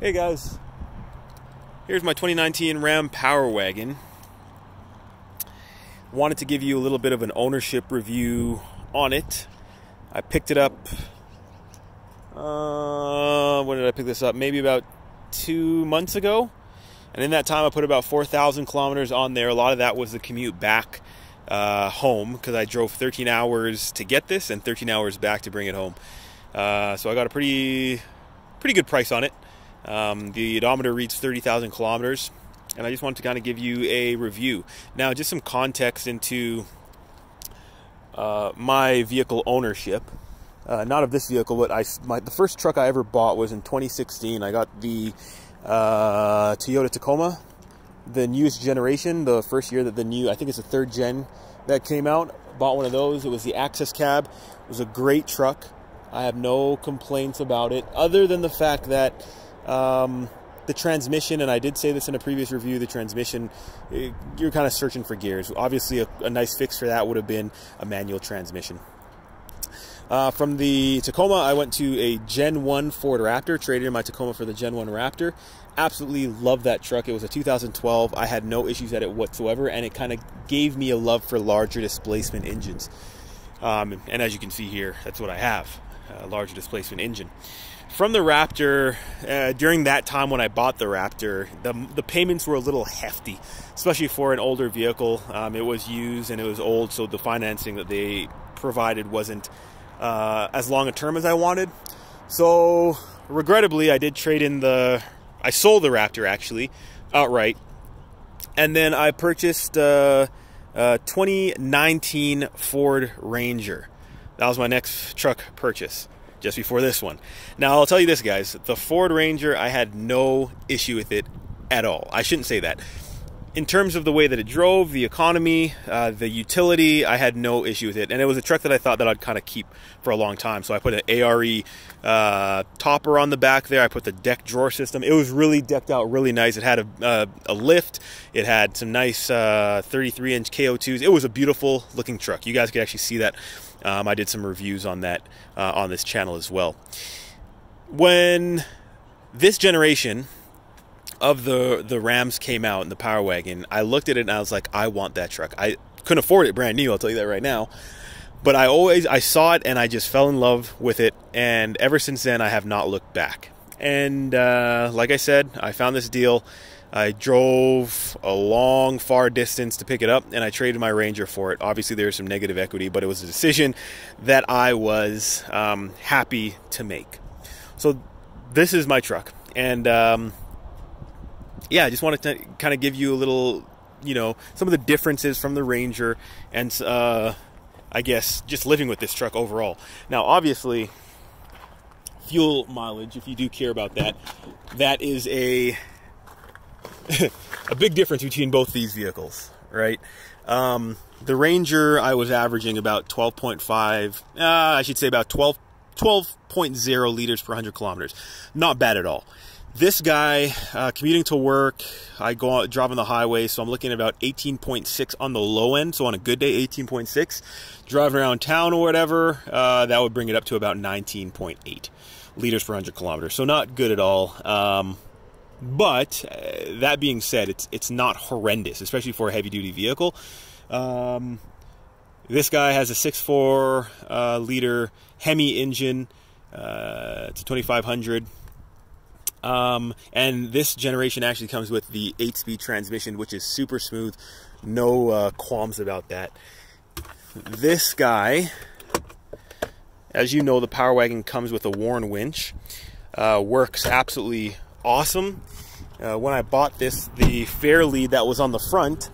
Hey guys, here's my 2019 Ram Power Wagon. Wanted to give you a little bit of an ownership review on it. I picked it up. Uh, when did I pick this up? Maybe about two months ago. And in that time, I put about 4,000 kilometers on there. A lot of that was the commute back uh, home because I drove 13 hours to get this and 13 hours back to bring it home. Uh, so I got a pretty, pretty good price on it. Um, the odometer reads 30,000 kilometers, and I just wanted to kind of give you a review. Now, just some context into uh, my vehicle ownership. Uh, not of this vehicle, but I my the first truck I ever bought was in 2016. I got the uh, Toyota Tacoma, the newest generation, the first year that the new I think it's the third gen that came out. Bought one of those. It was the Access Cab. It was a great truck. I have no complaints about it, other than the fact that um, the transmission, and I did say this in a previous review, the transmission, you're kind of searching for gears. Obviously, a, a nice fix for that would have been a manual transmission. Uh, from the Tacoma, I went to a Gen 1 Ford Raptor, traded in my Tacoma for the Gen 1 Raptor. Absolutely love that truck. It was a 2012. I had no issues at it whatsoever, and it kind of gave me a love for larger displacement engines. Um, and as you can see here, that's what I have a larger displacement engine from the Raptor, uh, during that time when I bought the Raptor, the, the payments were a little hefty, especially for an older vehicle. Um, it was used and it was old, so the financing that they provided wasn't uh, as long a term as I wanted. So, regrettably, I did trade in the. I sold the Raptor actually outright, and then I purchased a, a 2019 Ford Ranger. That was my next truck purchase just before this one. Now, I'll tell you this, guys the Ford Ranger, I had no issue with it at all. I shouldn't say that. In terms of the way that it drove, the economy, uh, the utility, I had no issue with it. And it was a truck that I thought that I'd kind of keep for a long time. So I put an ARE uh, topper on the back there. I put the deck drawer system. It was really decked out, really nice. It had a, uh, a lift. It had some nice 33 uh, inch KO2s. It was a beautiful looking truck. You guys could actually see that um, I did some reviews on that uh, on this channel as well. When this generation of the the Rams came out in the Power Wagon, I looked at it and I was like, I want that truck. I couldn't afford it brand new. I'll tell you that right now. But I always I saw it and I just fell in love with it, and ever since then I have not looked back. And uh, like I said, I found this deal I drove a long, far distance to pick it up, and I traded my Ranger for it. Obviously, there's some negative equity, but it was a decision that I was um, happy to make. So, this is my truck, and um, yeah, I just wanted to kind of give you a little, you know, some of the differences from the Ranger, and uh, I guess just living with this truck overall. Now, obviously, fuel mileage, if you do care about that, that is a a big difference between both these vehicles, right? Um, the Ranger, I was averaging about 12.5, uh, I should say about 12, 12.0 liters per 100 kilometers. Not bad at all. This guy, uh, commuting to work, I go out, drive on the highway, so I'm looking at about 18.6 on the low end. So on a good day, 18.6. Driving around town or whatever, uh, that would bring it up to about 19.8 liters per 100 kilometers. So not good at all. Um, but uh, that being said, it's it's not horrendous, especially for a heavy duty vehicle. Um, this guy has a 6.4 uh, liter Hemi engine. Uh, it's a 2500. Um, and this generation actually comes with the 8 speed transmission, which is super smooth. No uh, qualms about that. This guy, as you know, the Power Wagon comes with a Warn winch. Uh, works absolutely awesome. Uh, when I bought this, the Fairlead that was on the front,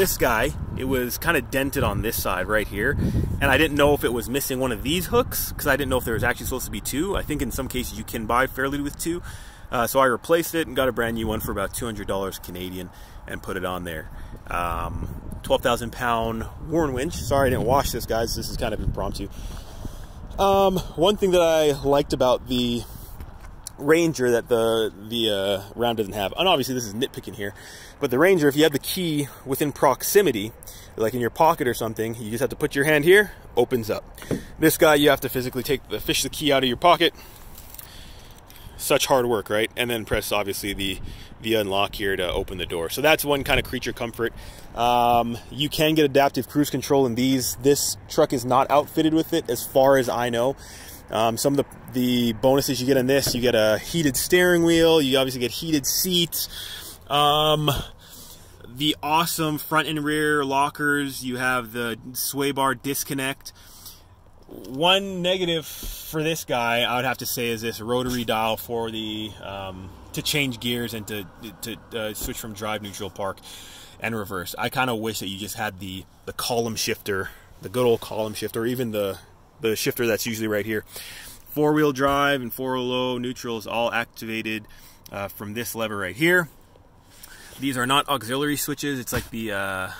this guy, it was kind of dented on this side right here. And I didn't know if it was missing one of these hooks because I didn't know if there was actually supposed to be two. I think in some cases you can buy fairlead with two. Uh, so I replaced it and got a brand new one for about $200 Canadian and put it on there. Um, 12,000 pound Warn winch. Sorry I didn't wash this, guys. This is kind of impromptu. Um, one thing that I liked about the Ranger that the the uh, doesn't have. And obviously this is nitpicking here, but the Ranger, if you have the key within proximity, like in your pocket or something, you just have to put your hand here, opens up. This guy, you have to physically take the fish the key out of your pocket, such hard work, right? And then press obviously the the unlock here to open the door. So that's one kind of creature comfort. Um, you can get adaptive cruise control in these. This truck is not outfitted with it, as far as I know. Um, some of the the bonuses you get in this, you get a heated steering wheel. You obviously get heated seats. Um, the awesome front and rear lockers. You have the sway bar disconnect. One negative for this guy, I would have to say, is this rotary dial for the um, to change gears and to to uh, switch from drive, neutral, park, and reverse. I kind of wish that you just had the the column shifter, the good old column shifter, or even the the shifter that's usually right here. Four wheel drive and four low neutral is all activated uh, from this lever right here. These are not auxiliary switches. It's like the uh,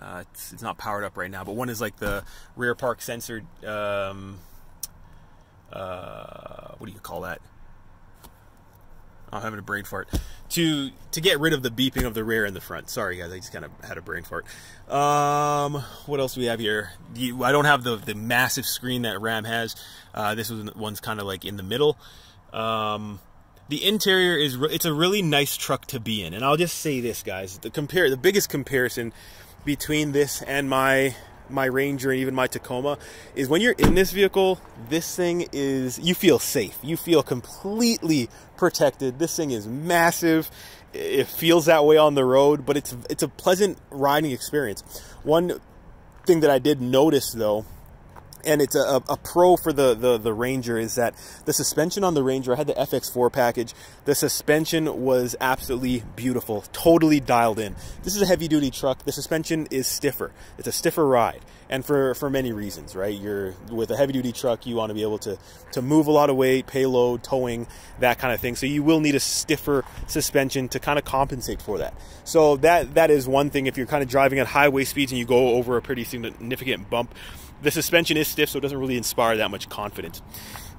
uh, it's, it's, not powered up right now, but one is like the rear park sensor. Um, uh, what do you call that? I'm having a brain fart. To to get rid of the beeping of the rear and the front. Sorry guys, I just kind of had a brain fart. Um, what else do we have here? I don't have the the massive screen that Ram has. Uh, this one's kind of like in the middle. Um, the interior is it's a really nice truck to be in, and I'll just say this, guys: the compare the biggest comparison between this and my my Ranger and even my Tacoma is when you're in this vehicle, this thing is, you feel safe. You feel completely protected. This thing is massive. It feels that way on the road, but it's, it's a pleasant riding experience. One thing that I did notice though and it's a, a, pro for the, the, the Ranger is that the suspension on the Ranger, I had the FX4 package, the suspension was absolutely beautiful, totally dialed in. This is a heavy duty truck, the suspension is stiffer. It's a stiffer ride, and for, for many reasons, right? You're with a heavy duty truck, you want to be able to, to move a lot of weight, payload, towing, that kind of thing. So you will need a stiffer suspension to kind of compensate for that. So that that is one thing if you're kind of driving at highway speeds and you go over a pretty significant bump the suspension is stiff, so it doesn't really inspire that much confidence.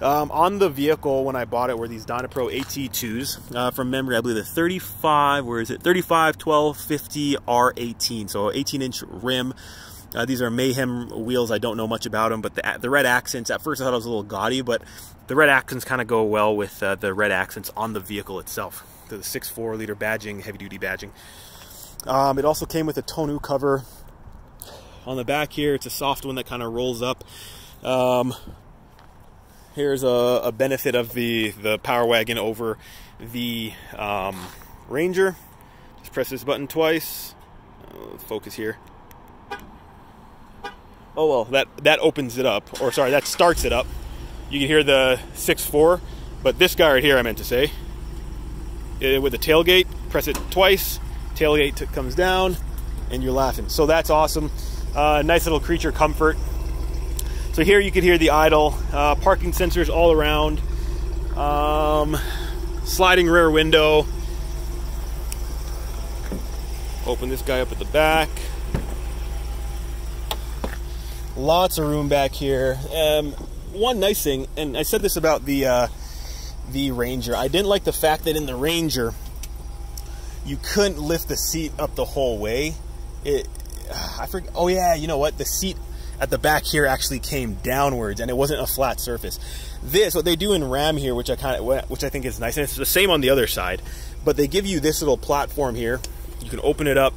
Um, on the vehicle, when I bought it, were these Dynapro AT2s. Uh, from memory, I believe the 35, where is it? 35, 12, 50, R18. So 18 inch rim. Uh, these are Mayhem wheels. I don't know much about them, but the, the red accents, at first I thought it was a little gaudy, but the red accents kind of go well with uh, the red accents on the vehicle itself. The 6.4 liter badging, heavy duty badging. Um, it also came with a tonneau cover on the back here. It's a soft one that kind of rolls up. Um, here's a, a, benefit of the, the Power Wagon over the um, Ranger. Just press this button twice. Uh, focus here. Oh well, that, that opens it up, or sorry, that starts it up. You can hear the 6.4, but this guy right here I meant to say. It, with the tailgate, press it twice, tailgate comes down, and you're laughing. So that's awesome. Uh, nice little creature comfort. So here you can hear the idle, uh, parking sensors all around, um, sliding rear window. Open this guy up at the back. Lots of room back here. Um, one nice thing, and I said this about the uh, the Ranger. I didn't like the fact that in the Ranger you couldn't lift the seat up the whole way. It I forget. Oh yeah, you know what? The seat at the back here actually came downwards, and it wasn't a flat surface. This, what they do in Ram here, which I kind of, which I think is nice, and it's the same on the other side, but they give you this little platform here. You can open it up,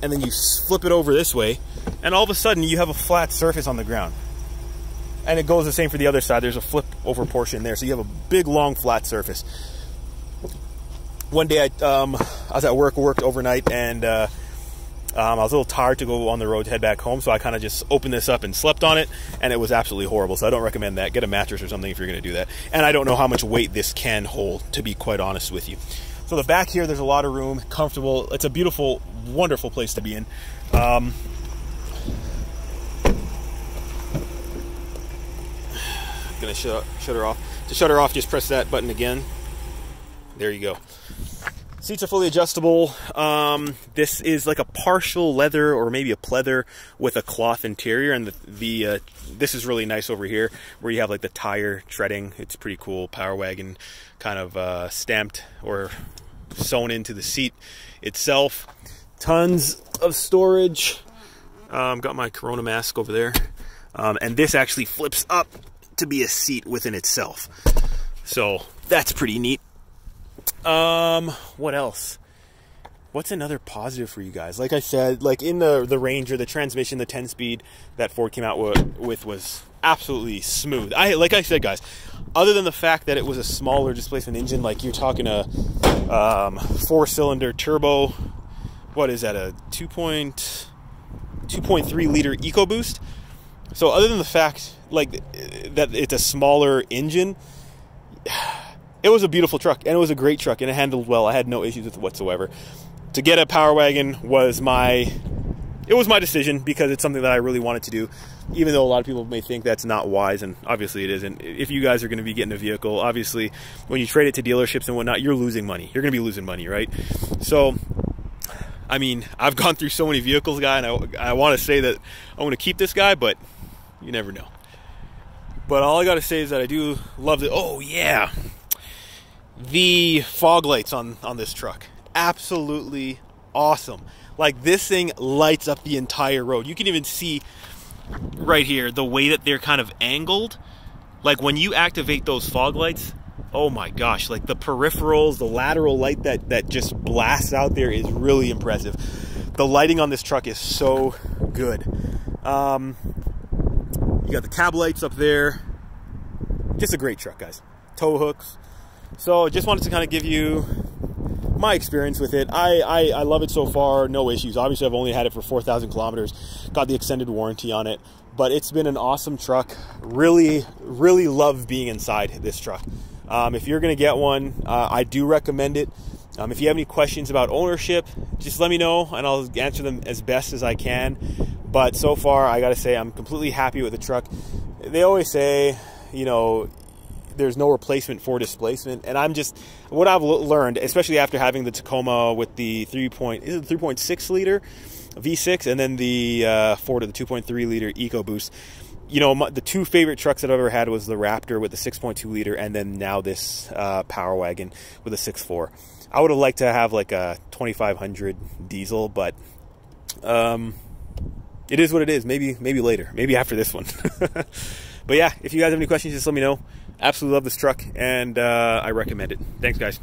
and then you flip it over this way, and all of a sudden you have a flat surface on the ground. And it goes the same for the other side. There's a flip over portion there, so you have a big, long, flat surface. One day I, um, I was at work, worked overnight, and uh, um, I was a little tired to go on the road to head back home, so I kind of just opened this up and slept on it, and it was absolutely horrible. So I don't recommend that. Get a mattress or something if you're going to do that. And I don't know how much weight this can hold, to be quite honest with you. So the back here, there's a lot of room, comfortable. It's a beautiful, wonderful place to be in. Um, gonna shut, shut her off. To shut her off, just press that button again. There you go. Seats are fully adjustable. Um, this is like a partial leather or maybe a pleather with a cloth interior, and the, the uh, this is really nice over here where you have like the tire treading. It's pretty cool. Power wagon kind of uh, stamped or sewn into the seat itself. Tons of storage. Um, got my Corona mask over there, um, and this actually flips up to be a seat within itself. So that's pretty neat. Um, what else? What's another positive for you guys? Like I said, like in the the Ranger, the transmission, the 10 speed that Ford came out with, with was absolutely smooth. I like I said, guys. Other than the fact that it was a smaller displacement engine, like you're talking a um, four cylinder turbo. What is that? A 2.2.3 liter EcoBoost. So other than the fact like that it's a smaller engine it was a beautiful truck and it was a great truck and it handled well. I had no issues with it whatsoever. To get a Power Wagon was my it was my decision because it's something that I really wanted to do. Even though a lot of people may think that's not wise, and obviously it isn't. If you guys are going to be getting a vehicle, obviously when you trade it to dealerships and whatnot, you're losing money. You're going to be losing money, right? So, I mean, I've gone through so many vehicles, guy, and I, I want to say that I want to keep this guy, but you never know. But all I got to say is that I do love it. Oh yeah, the fog lights on on this truck. Absolutely awesome. Like this thing lights up the entire road. You can even see right here the way that they're kind of angled. Like when you activate those fog lights oh my gosh like the peripherals the lateral light that that just blasts out there is really impressive. The lighting on this truck is so good. Um, you got the cab lights up there. Just a great truck guys. Tow hooks so just wanted to kind of give you my experience with it. I, I, I love it so far, no issues. Obviously, I've only had it for 4,000 kilometers, got the extended warranty on it, but it's been an awesome truck. Really, really love being inside this truck. Um, if you're going to get one, uh, I do recommend it. Um, if you have any questions about ownership, just let me know and I'll answer them as best as I can. But so far, I got to say, I'm completely happy with the truck. They always say, you know, there's no replacement for displacement. And I'm just what I've learned, especially after having the Tacoma with the three point is it 3.6 liter V6 and then the uh, Ford of the 2.3 liter EcoBoost. You know, my, the two favorite trucks that I've ever had was the Raptor with the 6.2 liter, and then now this uh, Power Wagon with a 6.4. I would have liked to have like a 2500 diesel, but um, it is what it is. Maybe maybe later, maybe after this one. but yeah, if you guys have any questions, just let me know absolutely love this truck and uh, I recommend it. Thanks, guys.